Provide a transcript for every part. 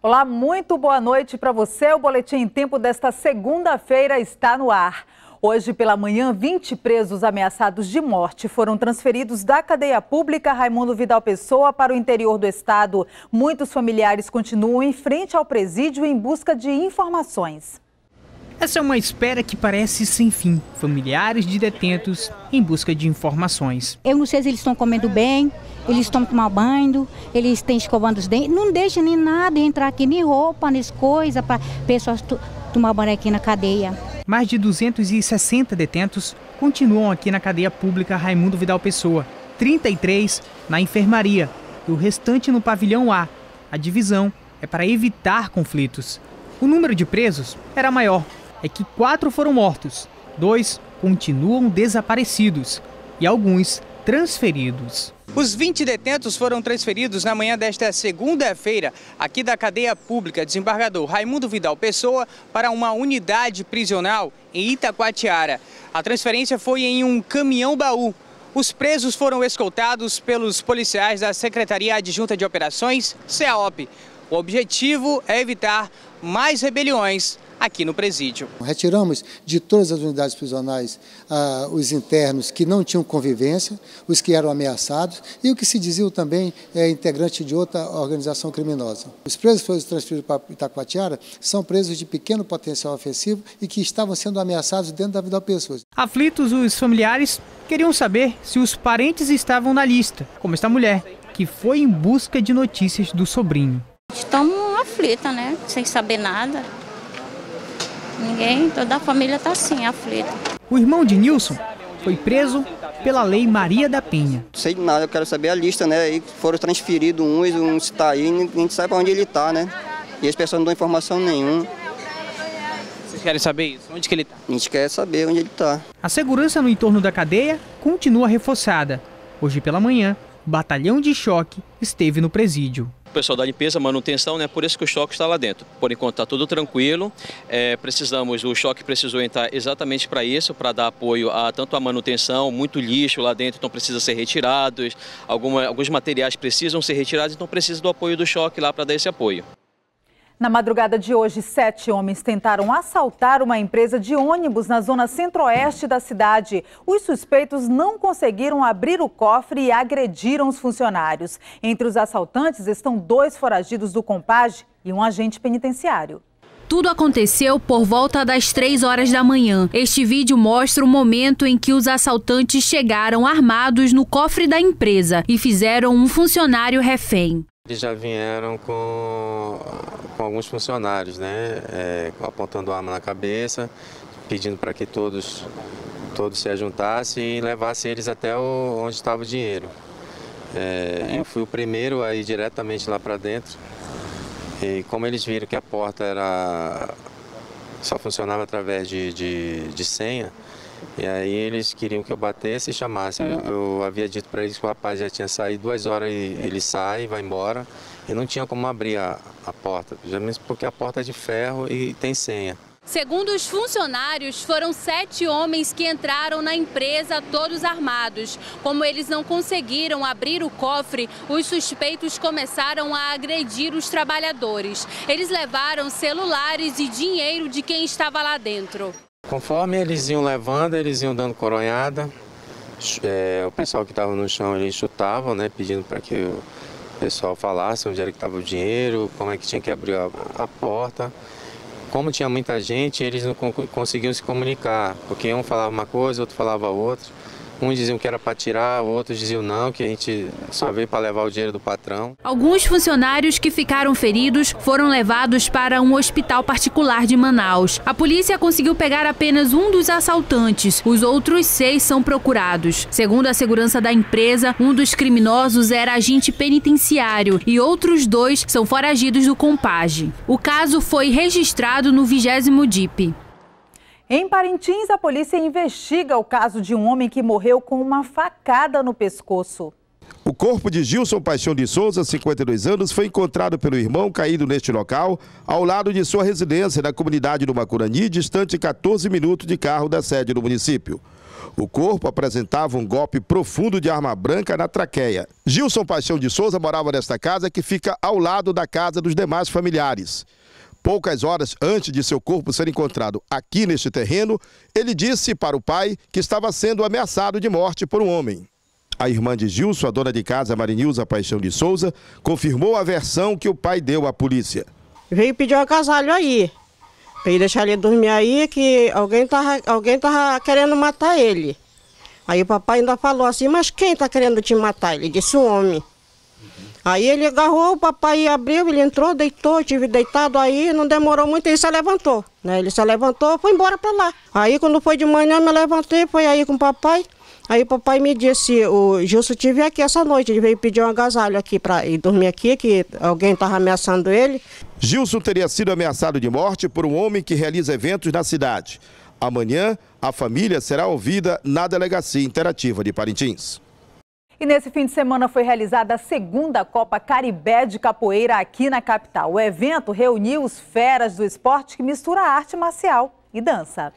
Olá, muito boa noite para você. O Boletim em Tempo desta segunda-feira está no ar. Hoje pela manhã, 20 presos ameaçados de morte foram transferidos da cadeia pública Raimundo Vidal Pessoa para o interior do estado. Muitos familiares continuam em frente ao presídio em busca de informações. Essa é uma espera que parece sem fim. Familiares de detentos em busca de informações. Eu não sei se eles estão comendo bem, eles estão tomando banho, eles estão escovando os dentes. Não deixa nem nada entrar aqui, nem roupa, nem coisa para pessoas tomar banho aqui na cadeia. Mais de 260 detentos continuam aqui na cadeia pública Raimundo Vidal Pessoa. 33 na enfermaria e o restante no pavilhão A. A divisão é para evitar conflitos. O número de presos era maior, é que quatro foram mortos, dois continuam desaparecidos e alguns transferidos. Os 20 detentos foram transferidos na manhã desta segunda-feira, aqui da cadeia pública desembargador Raimundo Vidal Pessoa, para uma unidade prisional em Itacoatiara. A transferência foi em um caminhão-baú. Os presos foram escoltados pelos policiais da Secretaria Adjunta de Operações, CEOP. O objetivo é evitar mais rebeliões aqui no presídio. Retiramos de todas as unidades prisionais ah, os internos que não tinham convivência, os que eram ameaçados e o que se dizia também é integrante de outra organização criminosa. Os presos que foram transferidos para Itacoatiara são presos de pequeno potencial ofensivo e que estavam sendo ameaçados dentro da vida das pessoas. Aflitos, os familiares queriam saber se os parentes estavam na lista, como esta mulher, que foi em busca de notícias do sobrinho. Estamos aflitas, né? Sem saber nada. Ninguém, toda a família está assim, aflita. O irmão de Nilson foi preso pela lei Maria da Penha. Não sei de nada, eu quero saber a lista, né? Aí foram transferidos uns, um está aí, a gente sabe para onde ele está, né? E as pessoas não dão informação nenhuma. Vocês querem saber isso? Onde que ele está? A gente quer saber onde ele está. A segurança no entorno da cadeia continua reforçada. Hoje pela manhã, o batalhão de choque esteve no presídio o pessoal da limpeza, manutenção, né? Por isso que o choque está lá dentro. Por enquanto está tudo tranquilo. É, precisamos, o choque precisou entrar exatamente para isso, para dar apoio a tanto a manutenção, muito lixo lá dentro, então precisa ser retirados. Alguma, alguns materiais precisam ser retirados, então precisa do apoio do choque lá para dar esse apoio. Na madrugada de hoje, sete homens tentaram assaltar uma empresa de ônibus na zona centro-oeste da cidade. Os suspeitos não conseguiram abrir o cofre e agrediram os funcionários. Entre os assaltantes estão dois foragidos do Compage e um agente penitenciário. Tudo aconteceu por volta das três horas da manhã. Este vídeo mostra o momento em que os assaltantes chegaram armados no cofre da empresa e fizeram um funcionário refém. Eles já vieram com, com alguns funcionários, né? É, apontando arma na cabeça, pedindo para que todos, todos se ajuntassem e levassem eles até o, onde estava o dinheiro. É, eu fui o primeiro a ir diretamente lá para dentro. E como eles viram que a porta era só funcionava através de, de, de senha, e aí eles queriam que eu batesse e chamasse. Eu, eu havia dito para eles que o rapaz já tinha saído duas horas e ele sai, vai embora. E não tinha como abrir a, a porta, porque a porta é de ferro e tem senha. Segundo os funcionários, foram sete homens que entraram na empresa todos armados. Como eles não conseguiram abrir o cofre, os suspeitos começaram a agredir os trabalhadores. Eles levaram celulares e dinheiro de quem estava lá dentro. Conforme eles iam levando, eles iam dando coronhada. É, o pessoal que estava no chão, eles chutavam, né, pedindo para que o pessoal falasse onde era que estava o dinheiro, como é que tinha que abrir a, a porta. Como tinha muita gente, eles não conseguiam se comunicar, porque um falava uma coisa, outro falava outra. Uns diziam que era para tirar, outros diziam não, que a gente só veio para levar o dinheiro do patrão. Alguns funcionários que ficaram feridos foram levados para um hospital particular de Manaus. A polícia conseguiu pegar apenas um dos assaltantes. Os outros seis são procurados. Segundo a segurança da empresa, um dos criminosos era agente penitenciário e outros dois são foragidos do Compage. O caso foi registrado no 20 DIP. Em Parintins, a polícia investiga o caso de um homem que morreu com uma facada no pescoço. O corpo de Gilson Paixão de Souza, 52 anos, foi encontrado pelo irmão caído neste local, ao lado de sua residência na comunidade do Macurani, distante 14 minutos de carro da sede do município. O corpo apresentava um golpe profundo de arma branca na traqueia. Gilson Paixão de Souza morava nesta casa que fica ao lado da casa dos demais familiares. Poucas horas antes de seu corpo ser encontrado aqui neste terreno, ele disse para o pai que estava sendo ameaçado de morte por um homem. A irmã de Gilson, a dona de casa Marinilza Paixão de Souza, confirmou a versão que o pai deu à polícia. Veio pedir um agasalho aí. Veio deixar ele dormir aí, que alguém estava alguém tava querendo matar ele. Aí o papai ainda falou assim, mas quem está querendo te matar? Ele disse, um homem. Aí ele agarrou, o papai abriu, ele entrou, deitou, tive deitado aí, não demorou muito, ele se levantou. Né? Ele se levantou, foi embora para lá. Aí quando foi de manhã, eu me levantei, foi aí com o papai. Aí o papai me disse, o Gilson tive aqui essa noite, ele veio pedir um agasalho aqui para ir dormir aqui, que alguém estava ameaçando ele. Gilson teria sido ameaçado de morte por um homem que realiza eventos na cidade. Amanhã, a família será ouvida na Delegacia Interativa de Parintins. E nesse fim de semana foi realizada a segunda Copa Caribé de Capoeira aqui na capital. O evento reuniu os feras do esporte que mistura arte marcial e dança.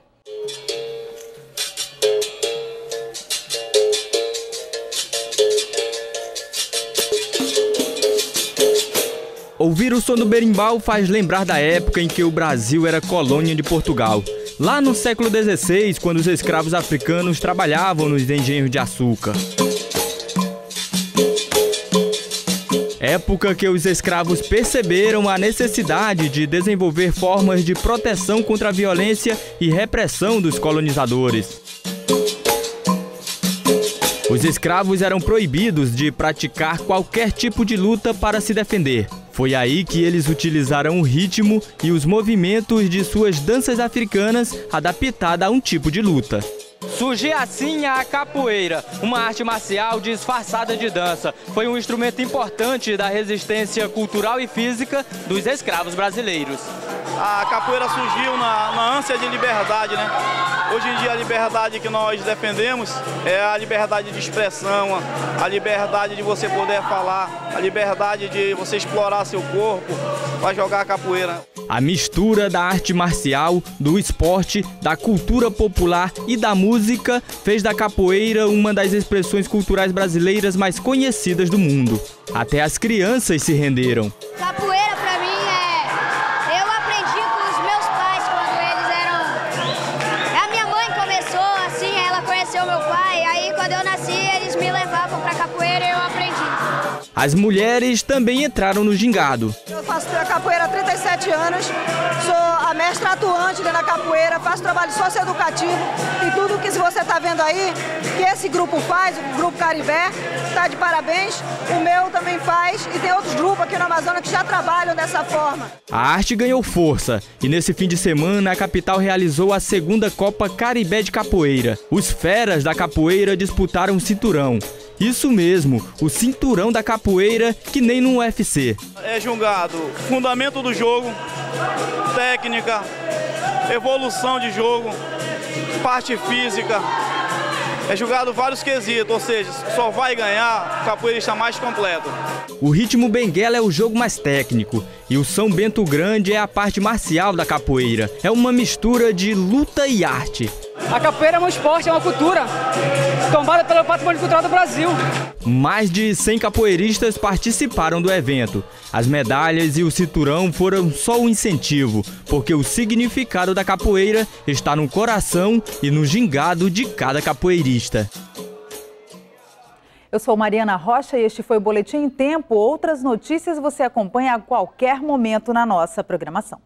Ouvir o som do berimbau faz lembrar da época em que o Brasil era colônia de Portugal. Lá no século XVI, quando os escravos africanos trabalhavam nos engenhos de açúcar. Época que os escravos perceberam a necessidade de desenvolver formas de proteção contra a violência e repressão dos colonizadores. Os escravos eram proibidos de praticar qualquer tipo de luta para se defender. Foi aí que eles utilizaram o ritmo e os movimentos de suas danças africanas adaptada a um tipo de luta. Surgiu assim a capoeira, uma arte marcial disfarçada de dança. Foi um instrumento importante da resistência cultural e física dos escravos brasileiros. A capoeira surgiu na, na ânsia de liberdade, né? Hoje em dia a liberdade que nós defendemos é a liberdade de expressão, a liberdade de você poder falar, a liberdade de você explorar seu corpo para jogar capoeira. A mistura da arte marcial, do esporte, da cultura popular e da música fez da capoeira uma das expressões culturais brasileiras mais conhecidas do mundo. Até as crianças se renderam. As mulheres também entraram no gingado. Eu faço capoeira há 37 anos, sou a mestra atuante na capoeira, faço trabalho socioeducativo e tudo que você está vendo aí, que esse grupo faz, o Grupo Caribé, está de parabéns. O meu também faz e tem outros grupos aqui no Amazonas que já trabalham dessa forma. A arte ganhou força e nesse fim de semana a capital realizou a segunda Copa Caribé de Capoeira. Os feras da capoeira disputaram o cinturão. Isso mesmo, o cinturão da capoeira que nem no UFC. É julgado fundamento do jogo, técnica, evolução de jogo, parte física. É julgado vários quesitos, ou seja, só vai ganhar o capoeirista mais completo. O ritmo benguela é o jogo mais técnico e o São Bento Grande é a parte marcial da capoeira. É uma mistura de luta e arte. A capoeira é um esporte, é uma cultura tombada pelo patrimônio cultural do Brasil. Mais de 100 capoeiristas participaram do evento. As medalhas e o cinturão foram só um incentivo, porque o significado da capoeira está no coração e no gingado de cada capoeirista. Eu sou Mariana Rocha e este foi o Boletim em Tempo. Outras notícias você acompanha a qualquer momento na nossa programação.